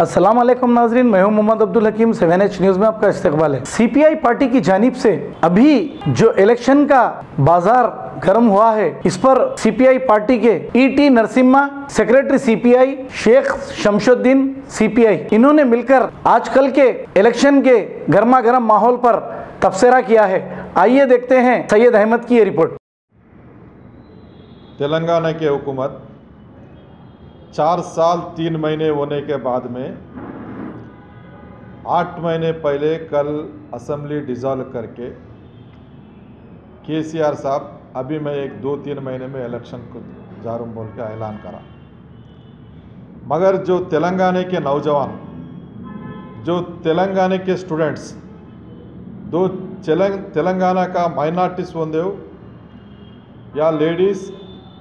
वालेकुम नाजरीन, मैं हूँ Mohammad Abdul Hakeem, seven H news में आपका इस्तकबाल है। सीपीआई पार्टी की जानिब से अभी जो इलेक्शन का बाज़ार गर्म हुआ है, इस पर सीपीआई पार्टी के ET Narasimha, secretary CPI, Sheikh Shamsuddin CPI, इन्होंने मिलकर आजकल के इलेक्शन के गर्मा गर्म माहौल पर तबसरा किया है। आइए देखते हैं सैयद अहमद की ये रिपोर्ट। तेलंगाना की हुकूमत चार साल, तीन महीने होने के बाद में, आठ महीने पहले कल असम्बली डिज़ोल्व करके केसीआर साहब, अभी मैं एक दो तीन महीने में इलेक्शन को जारूम बोल के ऐलान करा। मगर जो तेलंगाना के नौजवान, जो तेलंगाना के स्टूडेंट्स दो तेलंगाना का माइनॉरिटीज हो, या ladies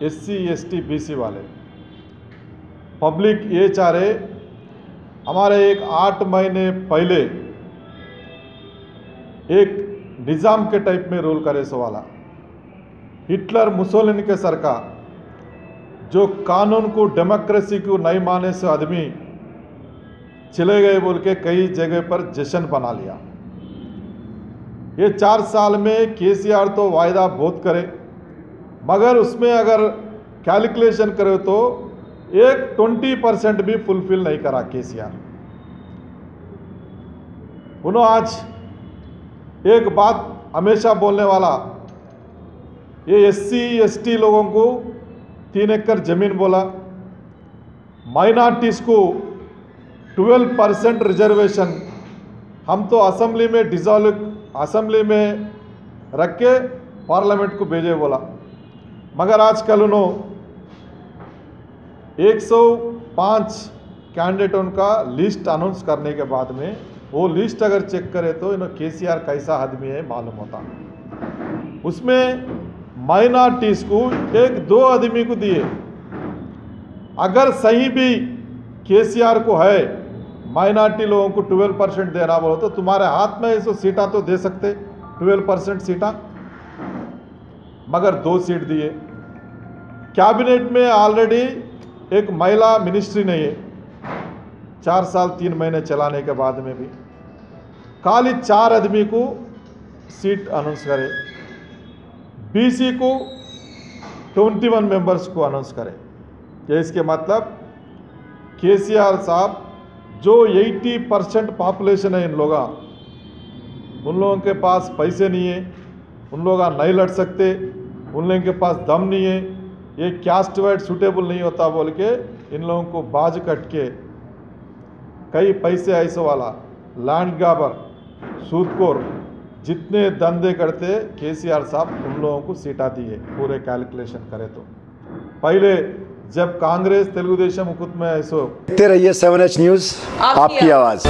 S C S T B C वाले पब्लिक ये चाह रहे हमारे एक आठ महीने पहले एक निज़ाम के टाइप में रूल करे सो वाला हिटलर मुसोलिन के सरकार जो कानून को डेमोक्रेसी को नहीं माने से आदमी चले गए बोल के कई जगह पर जश्न बना लिया। ये चार साल में केसीआर तो वायदा बहुत करे, मगर उसमें अगर कैलकुलेशन करे तो एक ट्वेंटी परसेंट भी फुलफिल नहीं करा केसीआर। उन्होंने आज एक बात हमेशा बोलने वाला, ये एससी, एसटी लोगों को तीन एकड़ ज़मीन बोला, माइनॉरिटीज़ को 12 परसेंट रिजर्वेशन हम तो असेंबली में डिजॉल्व असेंबली में रख के पार्लियामेंट को भेजे बोला। मगर आजकल उन्होंने 105 कैंडिडेटों का लिस्ट अनाउंस करने के बाद में, वो लिस्ट अगर चेक करें तो के सी आर कैसा आदमी है मालूम होता। उसमें माइनॉरिटीज़ को एक दो आदमी को दिए। अगर सही भी के सी आर को है, माइनॉरिटी लोगों को 12 परसेंट देना बोलो तो तुम्हारे हाथ में ऐसे सीटा तो दे सकते 12 परसेंट सीटा। मगर दो सीट दिए। कैबिनेट में ऑलरेडी एक महिला मिनिस्ट्री नहीं है चार साल, तीन महीने चलाने के बाद में भी खाली चार आदमी को सीट अनाउंस करे बीसी को 21 मेंबर्स को अनाउंस करे। इसके मतलब केसीआर साहब, जो 80 परसेंट पॉपुलेशन है इन लोगों, उन लोगों के पास पैसे नहीं है, उन लोग नहीं लड़ सकते, उन लोगों के पास दम नहीं है ये कैस्ट वाइड सूटेबल नहीं होता बोल के इन लोगों को बाज कट के कई पैसे ऐसे वाला लैंड गाबर सूदखोर जितने धंधे करते केसीआर साहब उन लोगों को सीटा दिए पूरे कैलकुलेशन करे तो। पहले जब कांग्रेस तेलुगु देशम हुकूमत में ऐसो देखते रहिए सेवन एच न्यूज़ आपकी आपकी आवाज़।